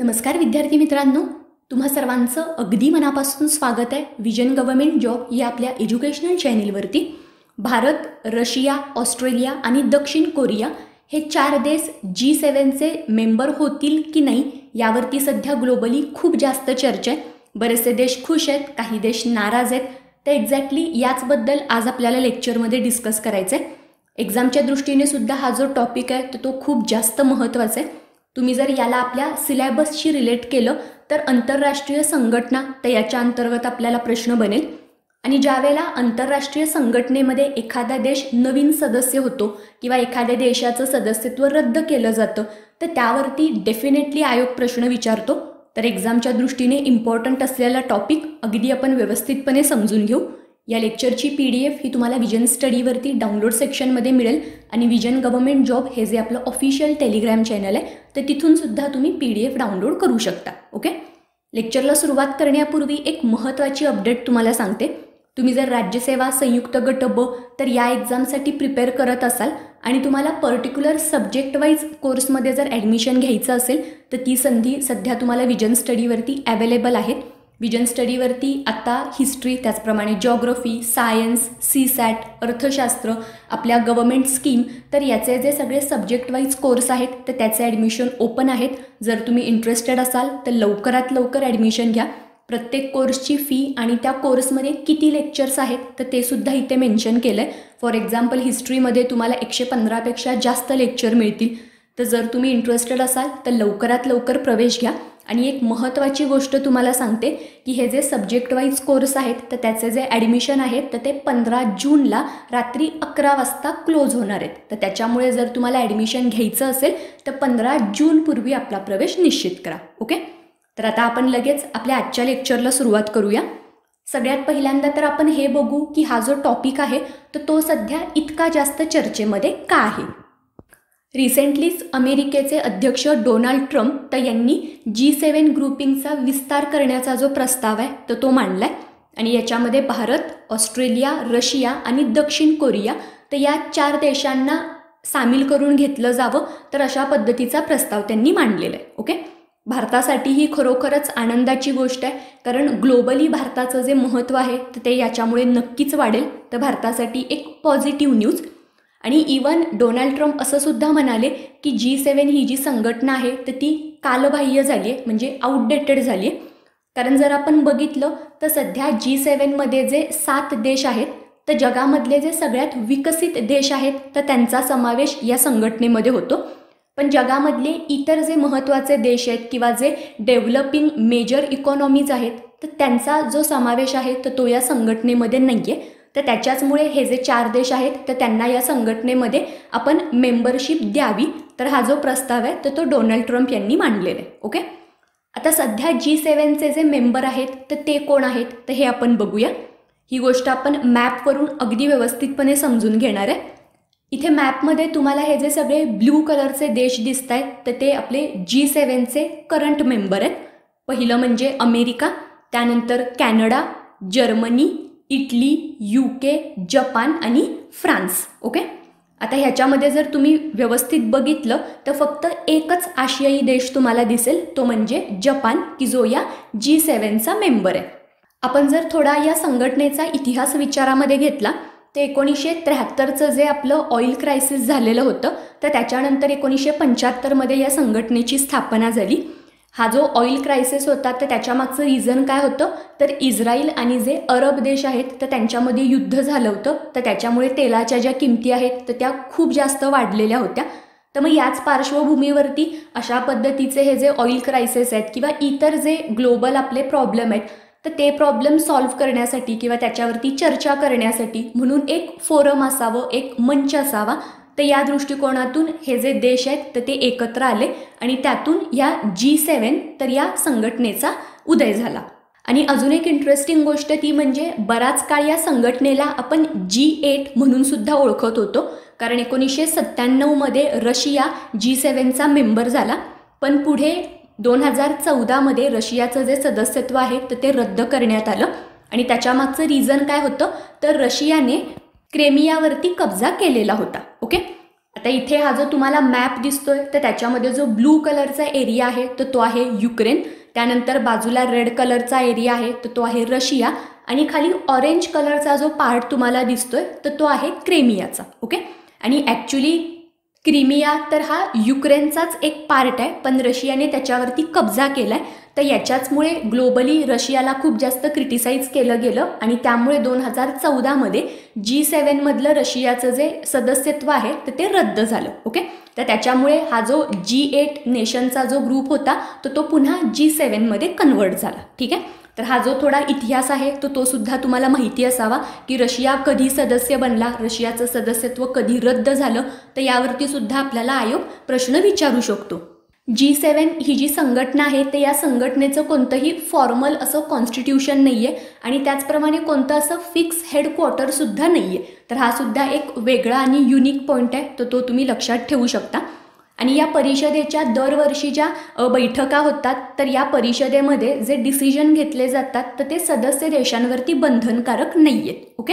नमस्कार विद्यार्थी मित्रांनो तुम्हा सर्वांचं अगदी मनापासून स्वागत आहे. विजन गव्हर्मेंट जॉब या आपल्या एज्युकेशनल चॅनेलवरती. भारत रशिया ऑस्ट्रेलिया आणि दक्षिण कोरिया हे चार देश जी सेवनचे मेंबर होतील की नाही यावरती सध्या ग्लोबली खूप जास्त चर्चा आहे. बरेचसे देश खुश आहेत काही देश नाराज आहेत. तर एक्झॅक्टली याचबद्दल आज आपल्याला लेक्चरमध्ये डिस्कस करायचं आहे एक्झामच्या दृष्टीने सुद्धा हा जो टॉपिक आहे तर तो खूप जास्त महत्त्वाचा आहे. तुम्ही जर याला आपल्या सिलॅबसशी रिलेट केलं तर आंतरराष्ट्रीय संघटना तर याच्या अंतर्गत आपल्याला प्रश्न बनेल. आणि ज्यावेळेला आंतरराष्ट्रीय संघटनेमध्ये एखादा देश नवीन सदस्य होतो किंवा एखाद्या देशाचं सदस्यत्व रद्द केलं जातं तर त्यावरती डेफिनेटली आयोग प्रश्न विचारतो. तर एक्झामच्या दृष्टीने इम्पॉर्टंट असलेला टॉपिक अगदी आपण व्यवस्थितपणे समजून घेऊ. या लेक्चरची पी डी एफ ही तुम्हाला विजन स्टडीवरती डाउनलोड सेक्शनमध्ये मिळेल. आणि विजन गव्हर्मेंट जॉब हे जे आपलं ऑफिशियल टेलिग्राम चॅनल आहे तर तिथूनसुद्धा तुम्ही पी डी एफ डाउनलोड करू शकता. ओके लेक्चरला सुरुवात करण्यापूर्वी एक महत्त्वाची अपडेट तुम्हाला सांगते. तुम्ही जर राज्यसेवा संयुक्त गट ब तर या एक्झामसाठी प्रिपेअर करत असाल आणि तुम्हाला पर्टिक्युलर सब्जेक्ट वाईज कोर्समध्ये जर ॲडमिशन घ्यायचं असेल तर ती संधी सध्या तुम्हाला विजन स्टडीवरती अवेलेबल आहेत. विजन स्टडीवरती आत्ता हिस्ट्री त्याचप्रमाणे जॉग्रफी सायन्स सी सॅट अर्थशास्त्र आपल्या गव्हर्मेंट स्कीम तर याचे जे सगळे सब्जेक्ट वाईज कोर्स आहेत तर त्याचे ॲडमिशन ओपन आहेत. जर तुम्ही इंटरेस्टेड असाल तर लवकरात लवकर ॲडमिशन घ्या. प्रत्येक कोर्सची फी आणि त्या कोर्समध्ये किती लेक्चर्स आहेत तर ते सुद्धा इथे मेन्शन केलं आहे फॉर एक्झाम्पल हिस्ट्रीमध्ये तुम्हाला एकशे पंधरापेक्षा जास्त लेक्चर मिळतील. तर जर तुम्ही इंटरेस्टेड असाल तर लवकरात लवकर प्रवेश घ्या. आणि एक महत्त्वाची गोष्ट तुम्हाला सांगते की हे जे सब्जेक्ट वाईज कोर्स आहेत तर त्याचे जे ॲडमिशन आहेत तर ते पंधरा जूनला रात्री अकरा वाजता क्लोज होणार आहेत. तर त्याच्यामुळे जर तुम्हाला ॲडमिशन घ्यायचं असेल तर पंधरा जूनपूर्वी आपला प्रवेश निश्चित करा. ओके तर आता आपण लगेच आपल्या आजच्या लेक्चरला सुरुवात करूया. सगळ्यात पहिल्यांदा तर आपण हे बघू की हा जो टॉपिक आहे तर तो सध्या इतका जास्त चर्चेमध्ये का आहे? रिसेंटलीच अमेरिकेचे अध्यक्ष डोनाल्ड ट्रम्प तर यांनी जी सेवन ग्रुपिंगचा विस्तार करण्याचा जो प्रस्ताव आहे तर तो मांडला आहे आणि याच्यामध्ये भारत ऑस्ट्रेलिया रशिया आणि दक्षिण कोरिया तर या चार देशांना सामील करून घेतलं जावं तर अशा पद्धतीचा प्रस्ताव त्यांनी मांडलेला आहे ओके? भारतासाठी ही खरोखरच आनंदाची गोष्ट आहे कारण ग्लोबली भारताचं जे महत्त्व आहे तर ते याच्यामुळे नक्कीच वाढेल. तर भारतासाठी एक पॉझिटिव्ह न्यूज. आणि इवन डोनाल्ड ट्रम्प असं सुद्धा म्हणाले की जी सेवन ही जी संघटना आहे तर ती कालबाह्य झाली आहे म्हणजे आउटडेटेड झाली आहे कारण जर आपण बघितलं तर सध्या जी सेवनमध्ये जे सात देश आहेत तर जगामधले जे सगळ्यात विकसित देश आहेत तर त्यांचा समावेश या संघटनेमध्ये होतो. पण जगामधले इतर जे महत्त्वाचे देश आहेत किंवा जे डेव्हलपिंग मेजर इकॉनॉमीज आहेत तर त्यांचा जो समावेश आहे तर तो या संघटनेमध्ये नाही आहे तर त्याच्याचमुळे हे जे चार देश आहेत तर त्यांना या संघटनेमध्ये आपण मेंबरशिप द्यावी. तर हा जो प्रस्ताव आहे तर तो डोनाल्ड ट्रम्प यांनी मांडलेला आहे. ओके आता सध्या जी सेवनचे जे मेंबर आहेत तर ते कोण आहेत? तर हे आपण बघूया. ही गोष्ट आपण मॅपवरून अगदी व्यवस्थितपणे समजून घेणार आहे. इथे मॅपमध्ये तुम्हाला हे जे सगळे ब्ल्यू कलरचे देश दिसत आहेत तर ते आपले जी सेवनचे करंट मेंबर आहेत. पहिलं म्हणजे अमेरिका त्यानंतर Canada Germany Italy U K Japan आणि फ्रान्स ओके आता ह्याच्यामध्ये जर तुम्ही व्यवस्थित बघितलं तर फक्त एकच आशियाई देश तुम्हाला दिसेल तो म्हणजे जपान की जो या जी सेवनचा मेंबर आहे. आपण जर थोडा या संघटनेचा इतिहास विचारामध्ये घेतला तर एकोणीसशे त्र्याहत्तरचं जे आपलं ऑइल क्रायसिस झालेलं होतं तर त्याच्यानंतर एकोणीसशे पंच्याहत्तरमध्ये या संघटनेची स्थापना झाली. हा जो ऑइल क्रायसिस होता तर त्याच्यामागचं रिझन काय होतं? तर इस्रायल आणि जे अरब देश आहेत तर त्यांच्यामध्ये युद्ध झालं होतं. तर त्याच्यामुळे तेलाच्या ज्या किमती आहेत तर त्या खूप जास्त वाढलेल्या होत्या. तर मग याच पार्श्वभूमीवरती अशा पद्धतीचे हे जे ऑइल क्रायसिस आहेत किंवा इतर जे ग्लोबल आपले प्रॉब्लेम आहेत तर ते प्रॉब्लेम सॉल्व्ह करण्यासाठी किंवा त्याच्यावरती चर्चा करण्यासाठी म्हणून एक फोरम असावं एक मंच असावा. तर या दृष्टिकोनातून हे जे देश आहेत तर ते एकत्र आले आणि त्यातून या जी सेवन तर या संघटनेचा उदय झाला. आणि अजून एक इंटरेस्टिंग गोष्ट ती म्हणजे बराच काळ या संघटनेला आपण जी एट म्हणून सुद्धा ओळखत होतो. कारण एकोणीसशे सत्त्याण्णवमध्ये रशिया जी सेवनचा मेंबर झाला. पण पुढे दोन हजार चौदामध्ये रशियाचं जे सदस्यत्व आहे तर ते रद्द करण्यात आलं. आणि त्याच्यामागचं रिझन काय होतं? तर रशियाने क्रेमियावरती कब्जा केलेला होता ओके? आता इथे हा जो तुम्हाला मॅप दिसतोय तर त्याच्यामध्ये जो ब्लू कलरचा एरिया आहे तर तो आहे युक्रेन. त्यानंतर बाजूला रेड कलरचा एरिया आहे तर तो आहे रशिया. आणि खाली ऑरेंज कलरचा जो पार्ट तुम्हाला दिसतोय तर तो आहे क्रेमियाचा ओके? आणि ॲक्च्युली क्रिमिया तर हा युक्रेनचाच एक पार्ट आहे पण रशियाने त्याच्यावरती कब्जा केला आहे तर याच्याचमुळे ग्लोबली रशियाला खूप जास्त क्रिटिसाईज केलं गेलं आणि त्यामुळे दोन हजार चौदामध्ये जी सेवनमधलं रशियाचं जे सदस्यत्व आहे तर ते रद्द झालं ओके तर त्याच्यामुळे हा जो जी एट नेशनचा जो ग्रुप होता तर तो पुन्हा जी सेवनमध्ये कन्वर्ट झाला ठीक आहे? तर हा जो थोडा इतिहास आहे तो तो सुद्धा तुम्हाला माहिती असावा की रशिया कधी सदस्य बनला रशियाचं सदस्यत्व कधी रद्द झालं तर यावरती सुद्धा आपल्याला आयोग प्रश्न विचारू शकतो. जी सेवन ही जी संघटना आहे ते या संघटनेचं कोणतंही फॉर्मल असं कॉन्स्टिट्यूशन नाही आहे आणि त्याचप्रमाणे कोणतं असं फिक्स हेडक्वार्टरसुद्धा नाही आहे तर हा सुद्धा एक वेगळा आणि युनिक पॉईंट आहे तर तो तुम्ही लक्षात ठेवू शकता. आणि या परिषदेच्या दरवर्षी ज्या बैठका होतात तर या परिषदेमध्ये जे डिसिजन घेतले जातात तर ते सदस्य देशांवरती बंधनकारक नाही आहेत ओके?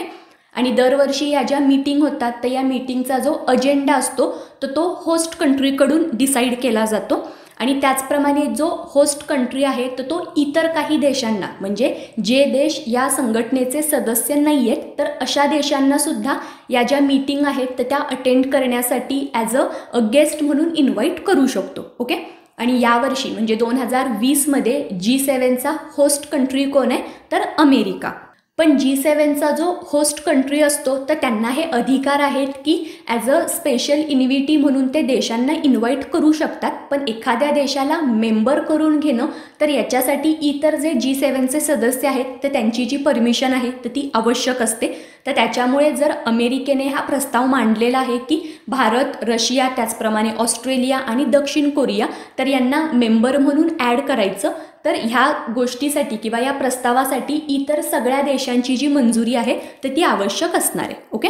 आणि दरवर्षी या ज्या मीटिंग होतात तर या मीटिंगचा जो अजेंडा असतो तर तो होस्ट कंट्रीकडून डिसाईड केला जातो. आणि त्याचप्रमाणे जो होस्ट कंट्री आहे तर तो इतर काही देशांना म्हणजे जे देश या संघटनेचे सदस्य नाही आहेत तर अशा देशांना सुद्धा या ज्या मीटिंग आहेत तर त्या अटेंड करण्यासाठी ॲज अ गेस्ट म्हणून इन्व्हाइट करू शकतो. ओके आणि यावर्षी म्हणजे दोन हजार वीसमध्ये जी सेवनचा होस्ट कंट्री कोण आहे? तर अमेरिका. पण जी सेवनचा जो होस्ट कंट्री असतो तर त्यांना हे अधिकार आहेत की ॲज अ स्पेशल इन्व्हिटी म्हणून ते देशांना इन्व्हाइट करू शकतात. पण एखाद्या देशाला मेंबर करून घेणं तर याच्यासाठी इतर जे जी सेवनचे सदस्य आहेत तर त्यांची जी परमिशन आहे तर ती आवश्यक असते. तर त्याच्यामुळे जर अमेरिकेने हा प्रस्ताव मांडलेला आहे की भारत रशिया त्याचप्रमाणे ऑस्ट्रेलिया आणि दक्षिण कोरिया तर यांना मेंबर म्हणून ॲड करायचं तर ह्या गोष्टीसाठी किंवा या प्रस्तावासाठी इतर सगळ्या देशांची जी मंजुरी आहे तर ती आवश्यक असणार आहे ओके?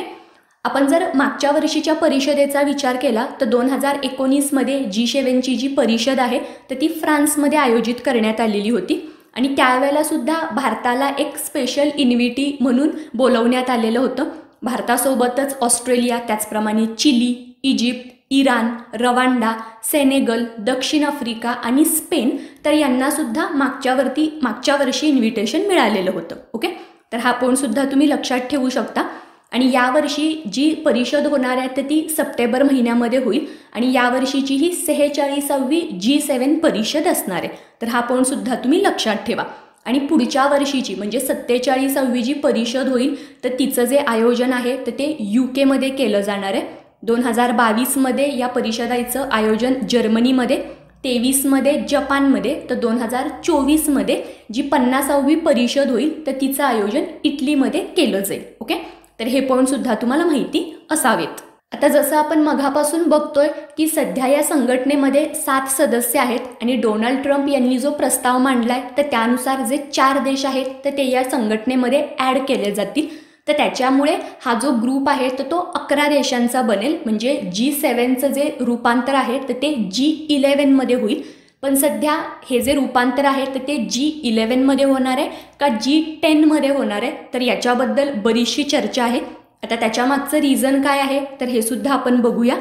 आपण जर मागच्या वर्षीच्या परिषदेचा विचार केला तर दोन हजार एकोणीसमध्ये जी शेवेनची जी परिषद आहे तर ती फ्रान्समध्ये आयोजित करण्यात आलेली होती. आणि त्यावेळेलासुद्धा भारताला एक स्पेशल इन्व्हिटी म्हणून बोलवण्यात आलेलं होतं. भारतासोबतच ऑस्ट्रेलिया त्याचप्रमाणे Chile Egypt Iran Rwanda Senegal दक्षिण आफ्रिका आणि स्पेन तर यांनासुद्धा मागच्यावरती मागच्या वर्षी इन्व्हिटेशन मिळालेलं होतं. ओके? तर हा पॉईंटसुद्धा तुम्ही लक्षात ठेवू शकता. आणि यावर्षी जी परिषद होणार आहे तर ती सप्टेंबर महिन्यामध्ये होईल. आणि यावर्षीची ही सेहेचाळीसावी जी सेवन परिषद असणार आहे. तर हा सुद्धा तुम्ही लक्षात ठेवा. आणि पुढच्या वर्षीची म्हणजे सत्तेचाळीसावी जी परिषद होईल तर तिचं जे आयोजन आहे तर ते यू केमध्ये केलं जाणार आहे. दोन हजार बावीसमध्ये या परिषदाचं आयोजन जर्मनीमध्ये तेवीसमध्ये जपानमध्ये तर दोन हजार चोवीसमध्ये जी पन्नासावी परिषद होईल तर तिचं आयोजन इटलीमध्ये केलं जाईल. ओके? तर हे सुद्धा तुम्हाला माहिती असावेत. आता जसं आपण मघापासून बघतोय की सध्या या संघटनेमध्ये सात सदस्य आहेत आणि डोनाल्ड ट्रम्प यांनी जो प्रस्ताव मांडलाय तर त्यानुसार जे चार देश आहेत तर ते या संघटनेमध्ये ॲड केले जातील. तर त्याच्यामुळे हा जो ग्रुप आहे तर तो अकरा देशांचा बनेल. म्हणजे जी सेवनचं जे रूपांतर आहे तर ते जी इलेवनमध्ये होईल. पण सध्या हे जे रूपांतर आहे तर ते जी इलेवनमध्ये होणार आहे का जी टेनमध्ये होणार आहे? तर याच्याबद्दल बरीचशी चर्चा आहे. आता त्याच्यामागचं रिझन काय आहे? तर हे सुद्धा आपण बघूया.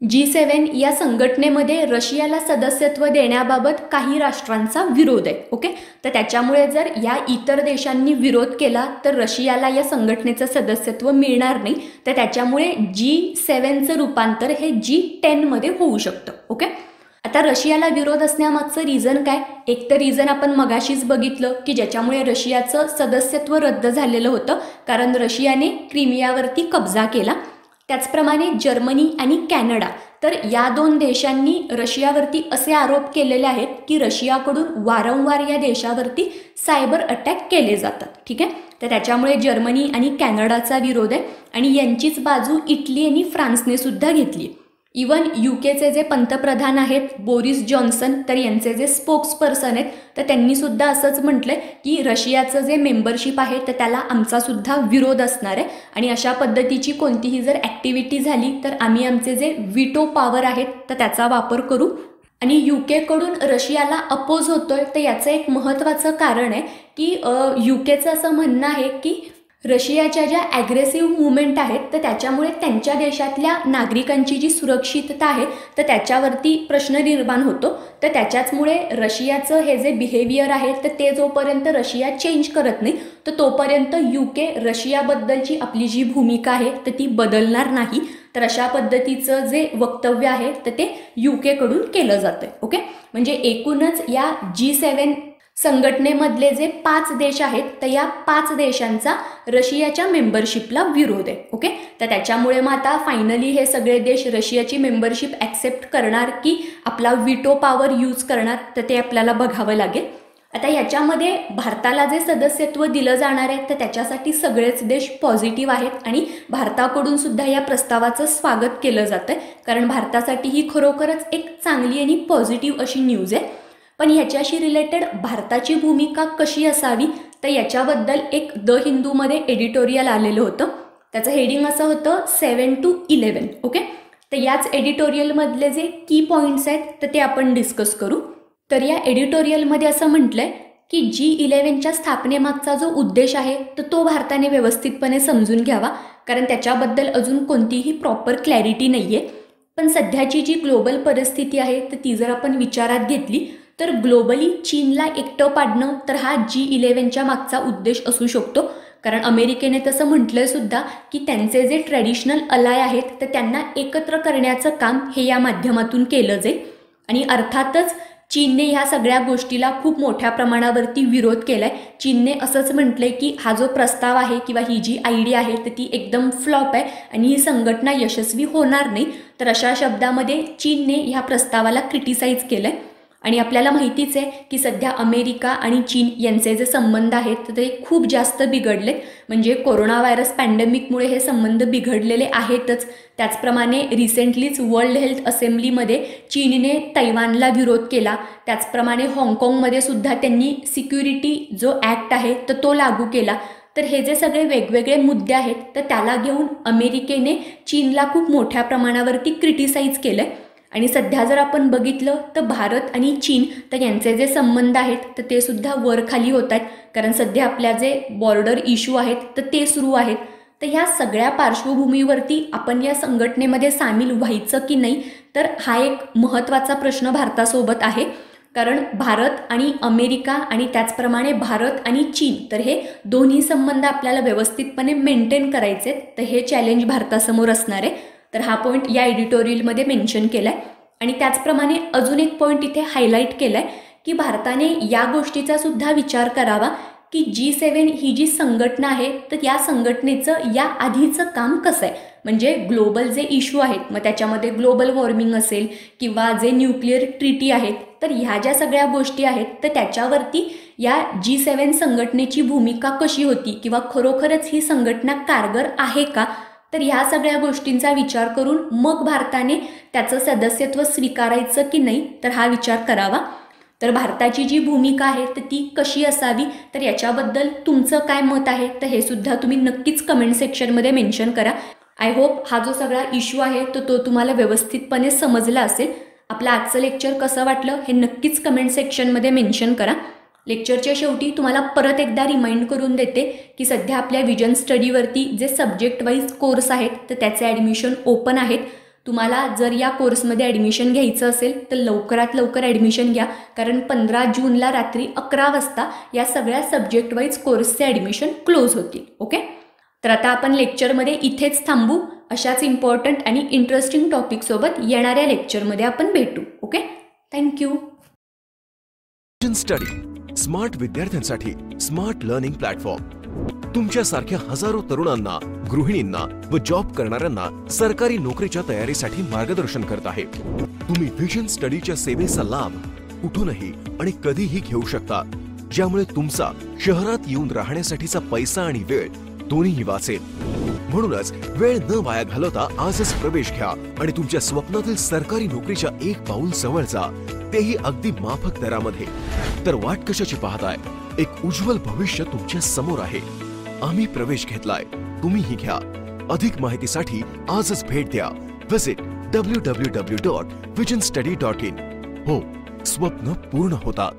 जी सेवन या संघटनेमध्ये रशियाला सदस्यत्व देण्याबाबत काही राष्ट्रांचा विरोध आहे ओके तर त्याच्यामुळे जर या इतर देशांनी विरोध केला तर रशियाला या संघटनेचं सदस्यत्व मिळणार नाही. तर त्याच्यामुळे जी सेवनचं रूपांतर हे जी टेनमध्ये होऊ शकतं ओके आता रशियाला विरोध असण्यामागचं रिझन काय? एक तर रिझन आपण मगाशीच बघितलं की ज्याच्यामुळे रशियाचं सदस्यत्व रद्द झालेलं होतं कारण रशियाने क्रिमियावरती कब्जा केला. त्याचप्रमाणे जर्मनी आणि कॅनडा. तर या दोन देशांनी रशियावरती असे आरोप केलेले आहेत की रशियाकडून वारंवार या देशावरती सायबर अटॅक केले जातात. ठीक आहे? तर त्याच्यामुळे जर्मनी आणि कॅनडाचा विरोध आहे आणि यांचीच बाजू इटली आणि फ्रान्सने सुद्धा घेतली इवन यू केचे जे पंतप्रधान आहेत बोरिस जॉन्सन तर यांचे जे स्पोक्स पर्सन आहेत तर त्यांनीसुद्धा असंच म्हटलं आहे की रशियाचं जे मेंबरशिप आहे तर त्याला आमचासुद्धा विरोध असणार आहे. आणि अशा पद्धतीची कोणतीही जर ॲक्टिव्हिटी झाली तर आम्ही आमचे जे विटो पॉवर आहेत तर त्याचा वापर करू. आणि यू केकडून रशियाला अपोज होतोय तर याचं एक महत्त्वाचं कारण आहे की यू केचं असं म्हणणं आहे की रशियाच्या ज्या ॲग्रेसिव्ह मुवमेंट आहेत तर त्याच्यामुळे त्यांच्या देशातल्या नागरिकांची जी सुरक्षितता आहे तर त्याच्यावरती प्रश्न निर्माण होतो. तर त्याच्याचमुळे रशियाचं हे जे बिहेवियर आहे तर ते जोपर्यंत रशिया चेंज करत नाही तर तोपर्यंत यू के रशियाबद्दलची आपली जी भूमिका आहे तर ती बदलणार नाही. तर अशा पद्धतीचं जे वक्तव्य आहे तर ते यू केकडून केलं जातं ओके म्हणजे एकूणच या जी सेवन संघटनेमधले जे पाच देश आहेत तर या पाच देशांचा रशियाच्या मेंबरशिपला विरोध आहे ओके तर त्याच्यामुळे मग आता फायनली हे सगळे देश रशियाची मेंबरशिप ॲक्सेप्ट करणार की आपला विटो पॉवर यूज करणार तर ते आपल्याला बघावं लागेल. आता याच्यामध्ये भारताला जे सदस्यत्व दिलं जाणार आहे तर त्याच्यासाठी सगळेच देश पॉझिटिव्ह आहेत आणि भारताकडून सुद्धा या प्रस्तावाचं स्वागत केलं जातं कारण भारतासाठी ही खरोखरच एक चांगली आणि पॉझिटिव्ह अशी न्यूज आहे. पण ह्याच्याशी रिलेटेड भारताची भूमिका कशी असावी? तर याच्याबद्दल एक द हिंदूमध्ये एडिटोरियल आलेलं होतं. त्याचं हेडिंग असं होतं सेवन टू इलेवन ओके तर याच एडिटोरियलमधले जे की पॉईंट्स आहेत तर ते आपण डिस्कस करू. तर या एडिटोरियलमध्ये असं म्हटलं आहे की जी इलेव्हनच्या स्थापनेमागचा जो उद्देश आहे तर तो भारताने व्यवस्थितपणे समजून घ्यावा. कारण त्याच्याबद्दल अजून कोणतीही प्रॉपर क्लॅरिटी नाही आहे पण सध्याची जी ग्लोबल परिस्थिती आहे तर ती जर आपण विचारात घेतली तर ग्लोबली चीनला एकटं पाडणं तर हा जी इलेव्हनच्या मागचा उद्देश असू शकतो. कारण अमेरिकेने तसं म्हटलंय सुद्धा की त्यांचे जे ट्रॅडिशनल अलाय आहेत तर त्यांना एकत्र करण्याचं काम हे या माध्यमातून केलं जाईल. आणि अर्थातच चीनने ह्या सगळ्या गोष्टीला खूप मोठ्या प्रमाणावरती विरोध केला आहे चीनने असंच म्हटलं आहे की हा जो प्रस्ताव आहे किंवा ही जी आयडिया आहे तर ती एकदम फ्लॉप आहे आणि ही संघटना यशस्वी होणार नाही. तर अशा शब्दामध्ये चीनने ह्या प्रस्तावाला क्रिटिसाईज केलं आहे आणि आपल्याला माहितीच आहे की सध्या अमेरिका आणि चीन यांचे जे संबंध आहेत ते खूप जास्त बिघडले म्हणजे कोरोना व्हायरस पॅन्डेमिकमुळे हे संबंध बिघडलेले आहेतच. त्याचप्रमाणे रिसेंटलीच वर्ल्ड हेल्थ असेंब्लीमध्ये चीनने तैवानला विरोध केला. त्याचप्रमाणे हाँगकाँगमध्ये सुद्धा त्यांनी सिक्युरिटी जो ॲक्ट आहे तर तो लागू केला. तर हे जे सगळे वेगवेगळे मुद्दे आहेत तर त्याला घेऊन अमेरिकेने चीनला खूप मोठ्या प्रमाणावरती क्रिटिसाईज केलं आहे आणि सध्या जर आपण बघितलं तर भारत आणि चीन तर यांचे जे संबंध आहेत तर ते सुद्धा वरखाली होत आहेत कारण सध्या आपल्या जे बॉर्डर इश्यू आहेत तर ते सुरू आहेत. तर ह्या सगळ्या पार्श्वभूमीवरती आपण या संघटनेमध्ये सामील व्हायचं की नाही तर हा एक महत्त्वाचा प्रश्न भारतासोबत आहे. कारण भारत आणि अमेरिका आणि त्याचप्रमाणे भारत आणि चीन तर हे दोन्ही संबंध आपल्याला व्यवस्थितपणे मेंटेन करायचे तर हे चॅलेंज भारतासमोर असणार आहे. तर हा पॉईंट या एडिटोरियलमध्ये मेन्शन केला आहे आणि त्याचप्रमाणे अजून एक पॉईंट इथे हायलाईट केला आहे की भारताने या गोष्टीचा सुद्धा विचार करावा की जी सेवन ही जी संघटना आहे तर या संघटनेचं या आधीचं काम कसं आहे? म्हणजे ग्लोबल जे इश्यू आहेत मग त्याच्यामध्ये ग्लोबल वॉर्मिंग असेल किंवा जे न्यूक्लिअर ट्रिटी आहेत तर ह्या ज्या सगळ्या गोष्टी आहेत तर त्याच्यावरती या जी सेवन संघटनेची भूमिका कशी होती? किंवा खरोखरच ही संघटना कारगर आहे का? तर ह्या सगळ्या गोष्टींचा विचार करून मग भारताने त्याचं सदस्यत्व स्वीकारायचं की नाही तर हा विचार करावा. तर भारताची जी भूमिका आहे तर ती कशी असावी? तर याच्याबद्दल तुमचं काय मत आहे? तर हे सुद्धा तुम्ही नक्कीच कमेंट सेक्शनमध्ये मेन्शन करा. आय होप हा जो सगळा इश्यू आहे तर तो तुम्हाला व्यवस्थितपणे समजला असेल. आपलं आजचं लेक्चर कसं वाटलं हे नक्कीच कमेंट सेक्शनमध्ये मेन्शन करा. लेक्चरच्या शेवटी तुम्हाला परत एकदा रिमाइंड करून देते की सध्या आपल्या विजन स्टडीवरती जे सब्जेक्ट वाईज कोर्स आहेत तर त्याचे ॲडमिशन ओपन आहेत. तुम्हाला जर या कोर्समध्ये ॲडमिशन घ्यायचं असेल तर लवकरात लवकर ॲडमिशन घ्या. कारण पंधरा जूनला रात्री अकरा वाजता या सगळ्या सब्जेक्ट वाईज कोर्सचे ॲडमिशन क्लोज होतील. ओके तर आता आपण लेक्चरमध्ये इथेच थांबू. अशाच इम्पॉर्टंट आणि इंटरेस्टिंग टॉपिकसोबत येणाऱ्या लेक्चरमध्ये आपण भेटू. Okay thank you study smart विद्यार्थ्यांसाठी स्मार्ट लर्निंग प्लॅटफॉर्म. तुमच्यासारख्या हजारो तरुणांना गृहिणींना व जॉब करणाऱ्यांना सरकारी नोकरीच्या तयारीसाठी मार्गदर्शन करत आहे. तुम्ही व्हिजन स्टडीच्या सेवेचा लाभ कुठूनही आणि कधीही घेऊ शकता. ज्यामुळे तुमचा शहरात येऊन राहण्यासाठीचा पैसा आणि वेळ दोन्हीही वाचेल. म्हणूनच वेळ न वाया घालवता आजच प्रवेश घ्या आणि तुमच्या स्वप्नातील सरकारी नोकरीच्या एक पाऊल जवळ जा. तेही अगदी माफक दरामध्ये. तर वाट कशाची पाहताय? एक उज्ज्वल भविष्य तुमच्यासमोर आहे. आम्ही प्रवेश घेतलाय. तुम्हीही घ्या. अधिक माहितीसाठी आजच भेट द्या. Visit W W W dot Vision Study dot in हो स्वप्न पूर्ण होतात.